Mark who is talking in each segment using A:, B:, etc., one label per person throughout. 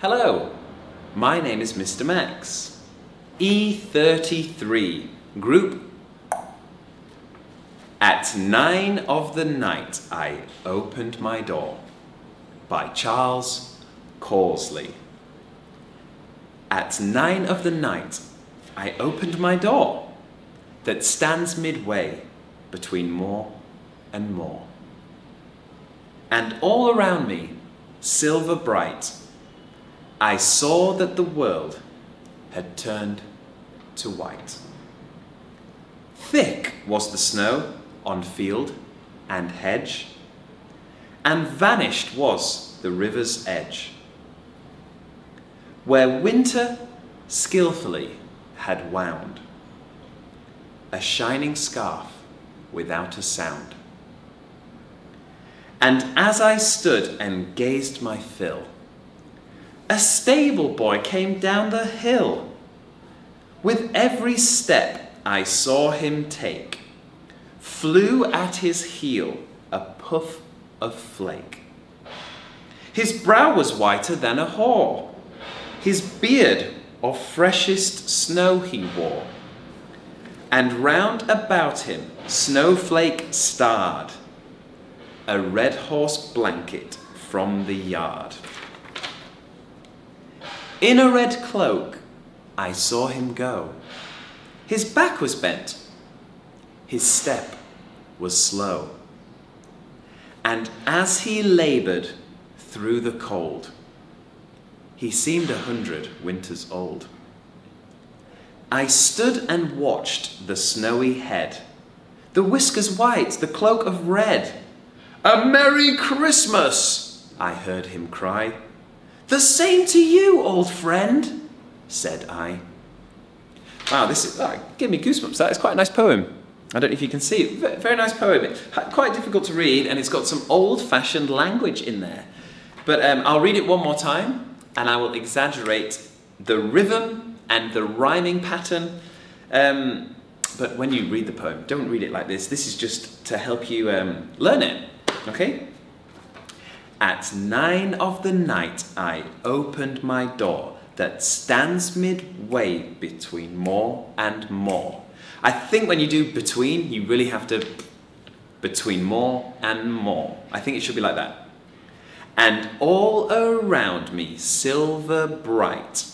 A: Hello, my name is Mr. Max. E33, group. At nine of the night I opened my door. By Charles Causley. At nine of the night I opened my door that stands midway between moor and moor. And all around me, silver bright, I saw that the world had turned to white. Thick was the snow on field and hedge, and vanished was the river's edge. Where winter skilfully had wound a shining scarf without a sound. And as I stood and gazed my fill, a stable boy came down the hill. With every step I saw him take, flew at his heel a puff of flake. His brow was whiter than a hoar, his beard of freshest snow he wore, and round about him snowflake starred, a red horse blanket from the yard. In a red cloak I saw him go. His back was bent, his step was slow. And as he laboured through the cold, he seemed a hundred winters old. I stood and watched the snowy head, the whiskers white, the cloak of red. A Merry Christmas, I heard him cry. The same to you, old friend, said I. Wow, this is, oh, give me goosebumps. That is quite a nice poem. I don't know if you can see it. Very nice poem. Quite difficult to read, and it's got some old fashioned language in there. But um, I'll read it one more time, and I will exaggerate the rhythm and the rhyming pattern. Um, but when you read the poem, don't read it like this. This is just to help you um, learn it. Okay? At nine of the night I opened my door that stands midway between moor and moor. I think when you do between, you really have to between moor and moor. I think it should be like that. And all around me, silver bright,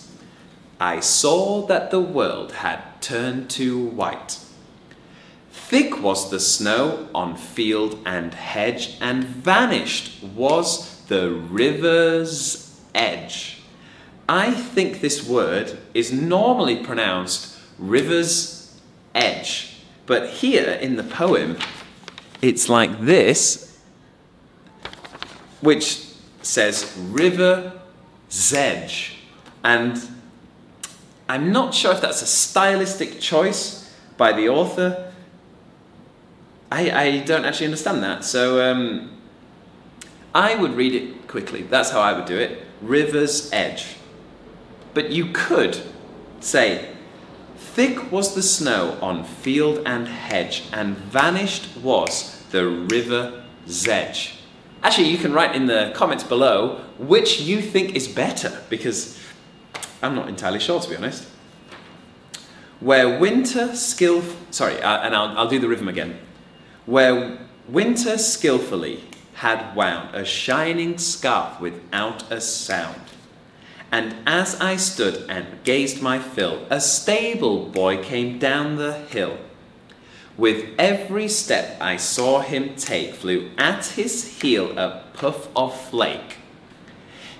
A: I saw that the world had turned to white. Thick was the snow on field and hedge, and vanished was the river's edge. I think this word is normally pronounced river's edge, but here in the poem, it's like this, which says river zedge. And I'm not sure if that's a stylistic choice by the author. I, I don't actually understand that. So um, I would read it quickly. That's how I would do it. River's edge. But you could say, Thick was the snow on field and hedge, and vanished was the river Zedge. Actually, you can write in the comments below which you think is better, because I'm not entirely sure, to be honest. Where winter skill, sorry, uh, and I'll, I'll do the rhythm again. Where winter skillfully had wound a shining scarf without a sound. And as I stood and gazed my fill, a stable boy came down the hill. With every step I saw him take, flew at his heel a puff of flake.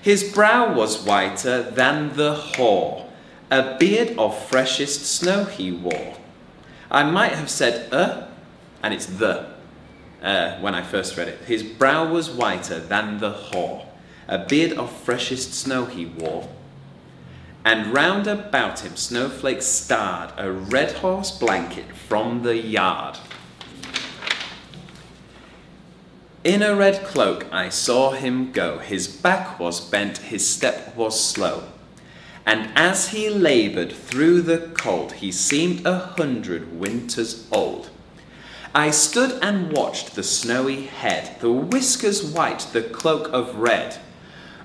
A: His brow was whiter than the hoar, a beard of freshest snow he wore. I might have said uh, and it's the, uh, when I first read it. His brow was whiter than the hoar, a beard of freshest snow he wore. And round about him snowflakes starred, a red horse blanket from the yard. In a red cloak I saw him go, his back was bent, his step was slow. And as he laboured through the cold, he seemed a hundred winters old. I stood and watched the snowy head, the whiskers white, the cloak of red.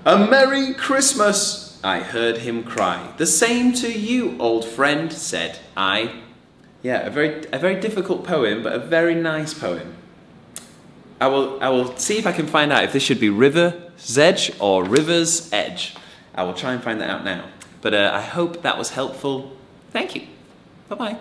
A: A Merry Christmas, I heard him cry. The same to you, old friend, said I. Yeah, a very, a very difficult poem, but a very nice poem. I will, I will see if I can find out if this should be River Zedge or River's Edge. I will try and find that out now. But uh, I hope that was helpful. Thank you. Bye bye.